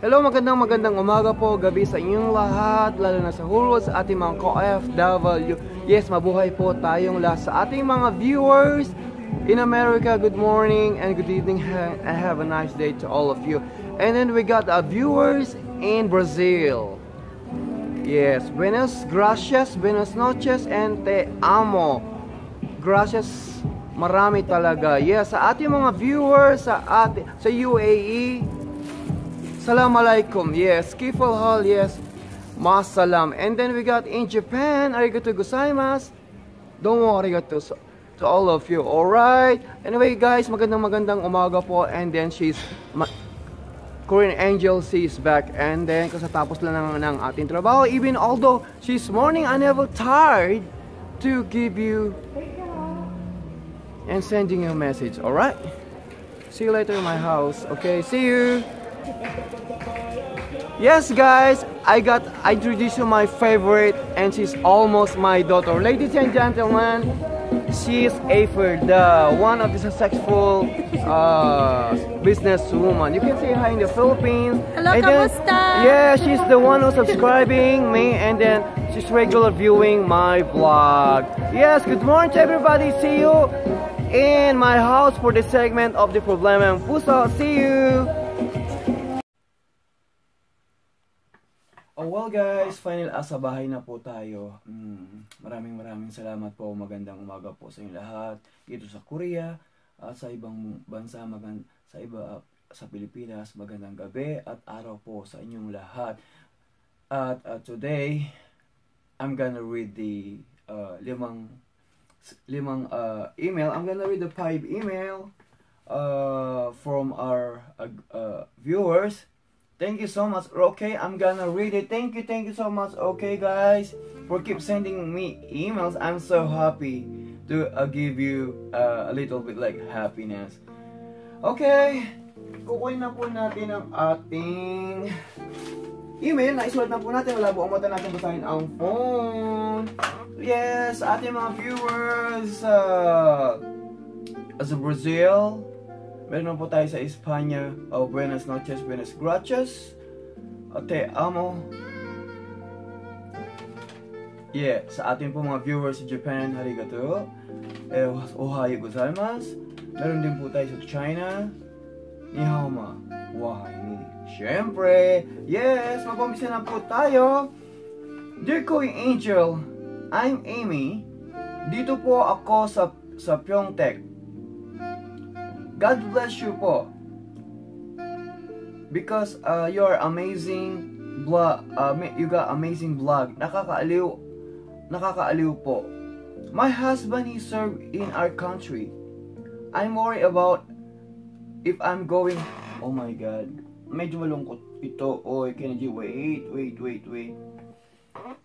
Hello, magandang magandang umaga po, gabi sa inyong lahat, lalo na sa world, sa ating mga ka-OFW. Yes, mabuhay po tayong lahat sa ating mga viewers in America. Good morning and good evening and have a nice day to all of you. And then we got our viewers in Brazil. Yes, buenas gracias, buenas noches, and te amo. Gracias, marami talaga. Yes, sa ating mga viewers sa ating sa UAE, Salam alaikum. Yes, kifal hal. Yes, masalam. And then we got in Japan, arigato gozaimasu. Domo arigato so, to all of you. Alright. Anyway, guys, magandang magandang umaga po. And then she's Korean Angel she's back. And then kasatapos lang ng, ng ating trabaho. Even although she's morning unable tired to give you and sending you a message. Alright? See you later in my house. Okay, see you. Yes, guys, I got I introduced you my favorite, and she's almost my daughter. Ladies and gentlemen, she's Afer, the one of the successful uh, businesswoman. You can see her in the Philippines. Hello, And then-? Yeah, she's the one who's subscribing me, and then she's regular viewing my vlog. Yes, good morning to everybody. See you in my house for the segment of the problem and puso. See you. Oh well guys, final asa bahay na po tayo. Mm, maraming maraming salamat po. Magandang umaga po sa inyo lahat. Dito sa Korea at sa ibang bansa, magan sa iba sa Pilipinas, magandang gabi at araw po sa inyong lahat. At uh, today, I'm gonna read the uh, limang limang uh, email. I'm gonna read the five email uh, from our uh, uh, viewers. Thank you so much. Okay, I'm gonna read it. Thank you, thank you so much. Okay, guys, for keep sending me emails. I'm so happy to uh, give you uh, a little bit like happiness. Okay, kukunin na po natin ang ating email. Naisulat na po natin. Wala po ang mata natin basahin ang phone. Yes, ating mga viewers uh, sa Brazil, Meron po tayo sa Espanya. Oh, buenas noches, buenas gracias. Oh, te amo. Yeah, sa ating po mga viewers sa Japan, arigato. Eh, ohayo gozaimasu. Meron din po tayo sa China. Ni hao ma. Wahai ni. Siyempre, yes, magpamisa na po tayo. Dear Koy Angel, I'm Amy. Dito po ako sa sa Pyeongtaek. God bless you po. Because uh, you're amazing blog, uh, you got amazing blog. Nakakaaliw, nakakaaliw po. My husband he served in our country. I'm worried about if I'm going. Oh my God, medyo malungkot ito. Oy, Kennedy, wait, wait, wait, wait.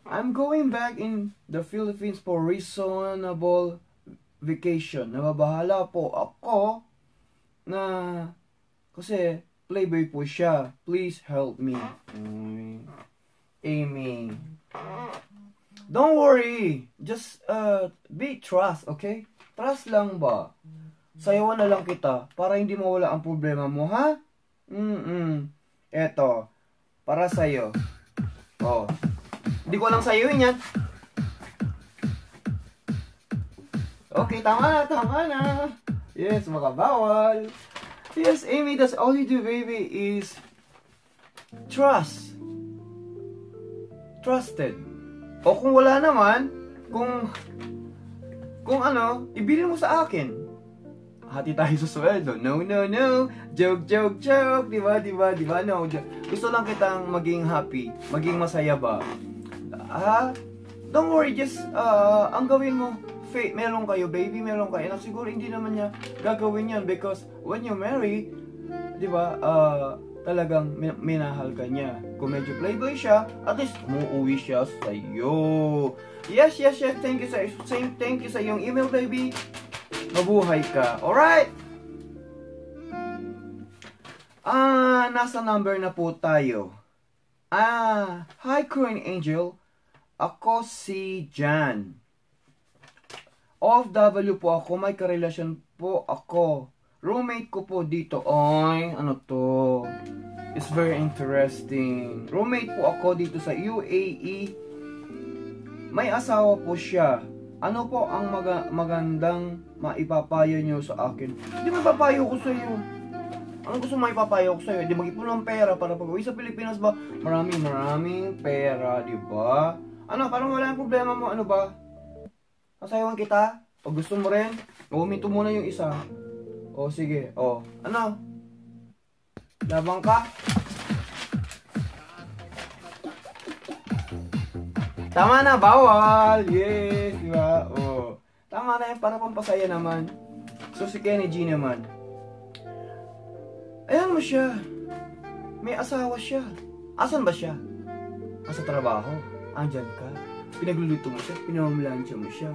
I'm going back in the Philippines for reasonable vacation. Nababahala po ako na kasi playboy po siya. Please help me. Amy. Don't worry. Just uh, be trust, okay? Trust lang ba? Sayawan na lang kita para hindi mawala ang problema mo, ha? Mm-mm. Eto. Para sa'yo. Oh. Hindi ko lang sa'yo yan. Okay, tama na, tama na. Yes, makabawal. Yes, Amy, that's all you do, baby, is trust. Trusted. O kung wala naman, kung kung ano, ibili mo sa akin. Hati tayo sa sweldo. No, no, no. Joke, joke, joke. Diba, diba, diba? No. Gusto lang kitang maging happy. Maging masaya ba? Ah, don't worry, just, uh, ang gawin mo, fa- meron kayo, baby, meron kayo. Anak, siguro hindi naman niya gagawin yan because when you marry, di ba, uh, talagang min- minahal ka niya. Kung medyo playboy siya, at least umuwi siya sa iyo. Yes, yes, yes. Thank you sa same thank you sa iyong email, baby. Mabuhay ka. Alright? Ah, nasa number na po tayo. Ah, hi Queen Angel. Ako si Jan. OFW po ako, may karelasyon po ako. Roommate ko po dito. Oy, ano to? It's very interesting. Roommate po ako dito sa UAE. May asawa po siya. Ano po ang maga- magandang maipapayo nyo sa akin? Hindi mapapayo ko sa iyo. Ano gusto mo ipapayo ko sa iyo? Di mag-ipon ng pera para pag uwi sa Pilipinas ba? Maraming maraming pera, di ba? Ano, parang wala ang problema mo, ano ba? Pasayawan kita? Pag gusto mo rin, uminto muna yung isa. O, sige. O, ano? Labang ka? Tama na, bawal! Yes, di ba? O. Tama na yan, para pampasaya naman. So, si Kenny G naman. Ayan mo siya. May asawa siya. Asan ba siya? Asa trabaho. Andyan ka. Pinagluluto mo siya. Pinamamlansya mo siya.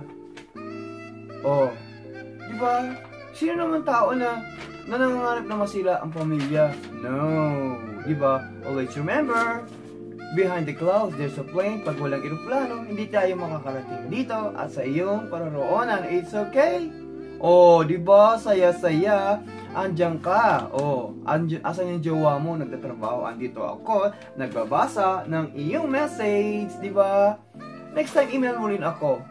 Oh. Di ba? Sino naman tao na na nangangarap na masila ang pamilya? No. Di ba? Always remember, behind the clouds, there's a plane. Pag walang eroplano, hindi tayo makakarating dito at sa iyong paroroonan. It's okay. Oh, di ba? Saya-saya. Andiyan ka. Oh, andiyan, asan yung jowa mo? Nagtatrabaho. Andito ako. Nagbabasa ng iyong message. Di ba? Next time, email mo rin ako.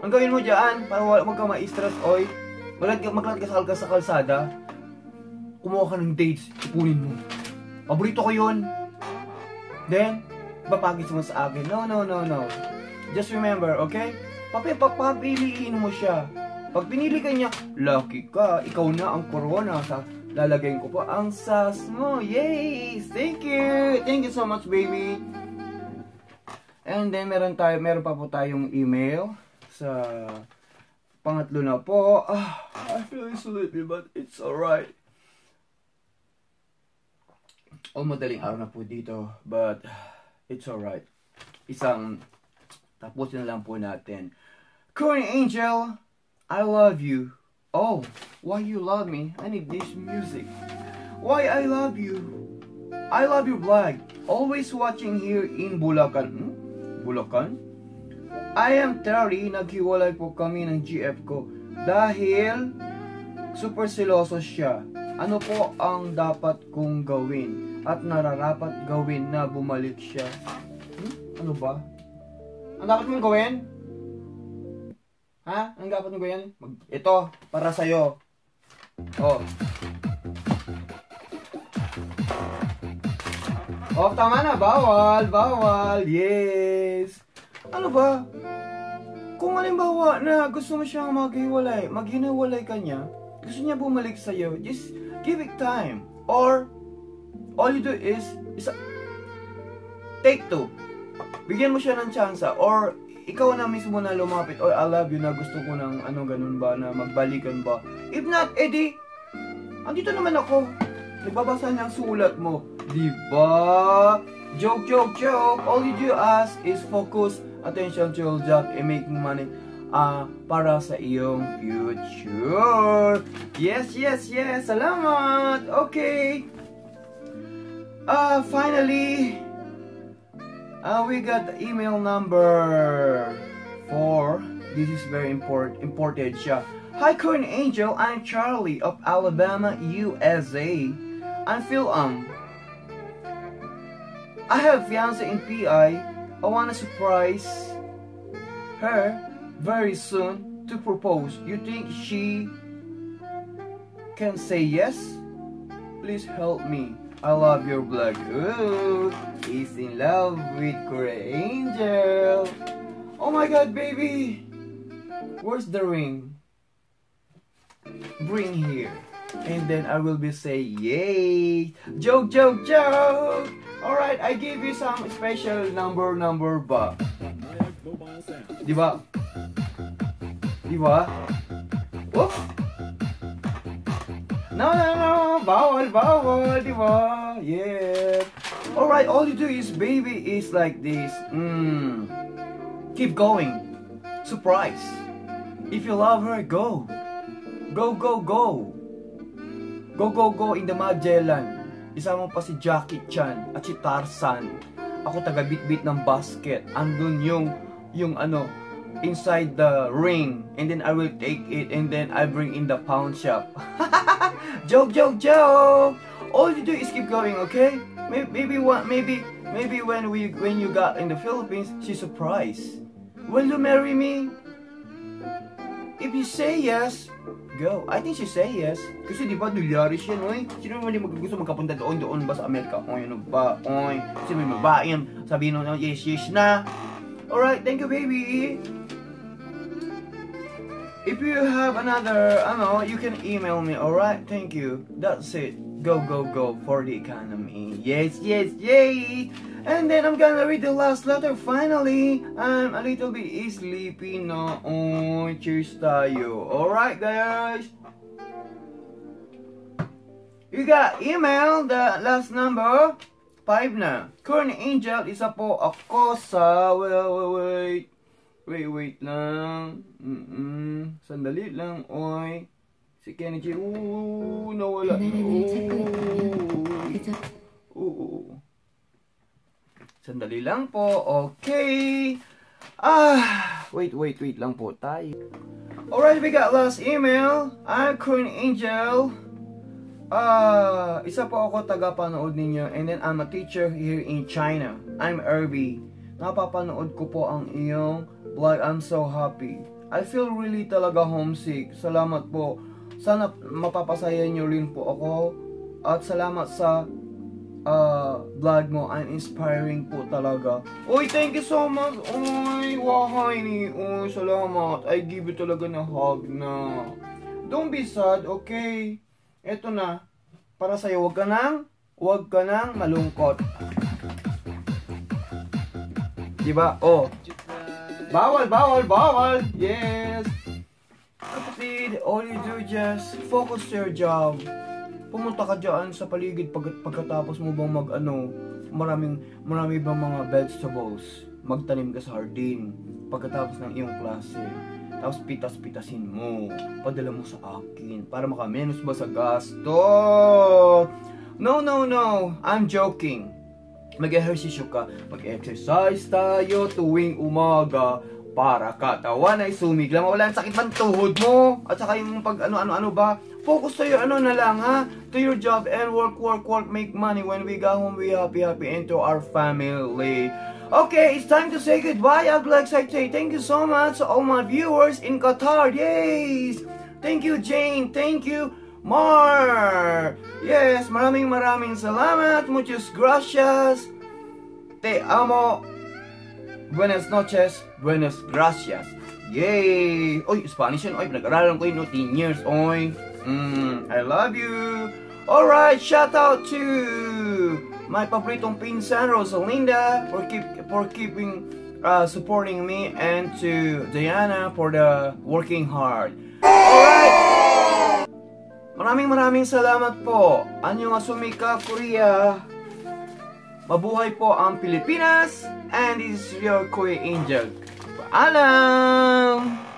Ang gawin mo dyan, para wala wag ka ma-stress, oy. Maglad ka, maglad ka sa, sa kalsada. Kumuha ka ng dates. Ipunin mo. Paborito ko yun. Then, papagis mo sa akin. No, no, no, no. Just remember, okay? Papi, papapiliin mo siya. Pag pinili ka niya, lucky ka, ikaw na ang corona. Sa lalagay ko pa ang sas mo. Yay! Thank you! Thank you so much, baby! And then, meron, tayo, meron pa po tayong email sa pangatlo na po. Ah, I feel sleepy, but it's alright. O madaling araw na po dito, but it's alright. Isang tapusin na lang po natin. Corny Angel, I love you. Oh, why you love me? I need this music. Why I love you? I love your vlog. Always watching here in Bulacan. Hmm? Bulacan? I am Terry. Naghiwalay po kami ng GF ko. Dahil super seloso siya. Ano po ang dapat kong gawin? At nararapat gawin na bumalik siya? Hmm? Ano ba? Ang dapat mong gawin? Ha? Ang dapat mong gawin? Mag ito, para sa'yo. Oh. Oh, tama na. Bawal, bawal. Yes. Ano ba? Kung halimbawa na gusto mo siyang maghiwalay, maghinawalay ka niya, gusto niya bumalik sa'yo, just give it time. Or, all you do is, isa, take two. Bigyan mo siya ng chance or ikaw na mismo na lumapit or I love you na gusto ko ng ano ganun ba na magbalikan ba. If not, edi, andito naman ako. Nagbabasa ng sulat mo. Diba? Joke, joke, joke. All you do ask is focus attention to your job and making money ah para sa iyong future. Yes, yes, yes. Salamat. Okay. Ah, finally, uh, we got the email number four. This is very important. Important siya. Hi, Corn Angel. I'm Charlie of Alabama, USA. I'm Phil Um. I have fiance in PI. I wanna surprise her very soon to propose. You think she can say yes? Please help me. I love your blog. Ooh, he's in love with Grey Angel. Oh my god, baby. Where's the ring? Bring here. And then I will be say yay. Joke, joke, joke. Alright, I gave you some special number, number ba? Di ba? Di ba? Whoop! No, no, no! Bawal, bawal, di ba? Yeah. Alright, all you do is, baby, is like this. Mm. Keep going. Surprise. If you love her, go. Go, go, go. Go, go, go in the Magellan. Isama pa si Jackie Chan at si Tarzan. Ako taga bit-bit ng basket. Andun yung, yung ano, inside the ring. And then I will take it and then I bring in the pound shop. joke, joke, joke! All you do is keep going, okay? maybe maybe what maybe maybe when we when you got in the Philippines, she's surprised. Will you marry me? If you say yes, go. I think she say yes. Kasi di ba dolyaris yan, oy. Sino naman yung gusto magkapunta doon, doon ba sa Amerika? Oy, ano ba? Oy, sino may yan? Sabihin nyo, yes, yes na. Alright, thank you, baby. If you have another, ano, you can email me, alright? Thank you. That's it. Go, go, go for the economy. Yes, yes, yes! And then I'm gonna read the last letter finally. I'm a little bit sleepy na. Oh, cheers tayo. Alright guys. You got email, the last number. 5 na. Current angel, is isa po ako sa... Wait, wait, wait. Wait, wait lang. Mm -mm. Sandali lang, oy. Si Kenichi, ooh, nawala. Ooh. Ooh. Sandali lang po. Okay. Ah, wait, wait, wait lang po tayo. Alright, we got last email. I'm Queen Angel. Ah, uh, isa po ako taga-panood ninyo and then I'm a teacher here in China. I'm Irby. Napapanood ko po ang iyong vlog. I'm so happy. I feel really talaga homesick. Salamat po. Sana mapapasaya niyo rin po ako. At salamat sa uh, vlog mo. I'm inspiring po talaga. Uy, thank you so much. Uy, wahay ni. Uy, salamat. I give you talaga na hug na. Don't be sad, okay? Eto na. Para sa'yo, wag ka nang, wag ka nang malungkot. Diba? Oh. Bawal, bawal, bawal. Yes. Kapatid, all you do just focus your job pumunta ka dyan sa paligid pag, pagkatapos mo bang mag ano, maraming, marami bang mga vegetables, magtanim ka sa hardin pagkatapos ng iyong klase. Tapos pitas-pitasin mo, padala mo sa akin para makamenos ba sa gasto. No, no, no, I'm joking. Mag-ehersisyo ka, mag-exercise tayo tuwing umaga para katawan ay sumigla. Wala ang sakit man tuhod mo. At saka yung pag ano-ano-ano ba, Focus to your ano na lang ha, to your job and work, work, work, make money. When we go home, we happy, happy, into our family. Okay, it's time to say goodbye. I'd like to say thank you so much to all my viewers in Qatar. Yes! Thank you, Jane. Thank you, Mar. Yes, maraming maraming salamat. Muchas gracias. Te amo. Buenas noches. Buenas gracias. Yay! Oy, Spanish yun. Oy, pinag-aralan ko yun no, 10 years. Oy. Mm, I love you. Alright, shout out to my paboritong pinsan, Rosalinda, for, keep, for keeping uh, supporting me and to Diana for the working hard. Alright! Maraming maraming salamat po. Anyo nga sumika, Korea. Mabuhay po ang Pilipinas. And this is your Korea Angel. Paalam!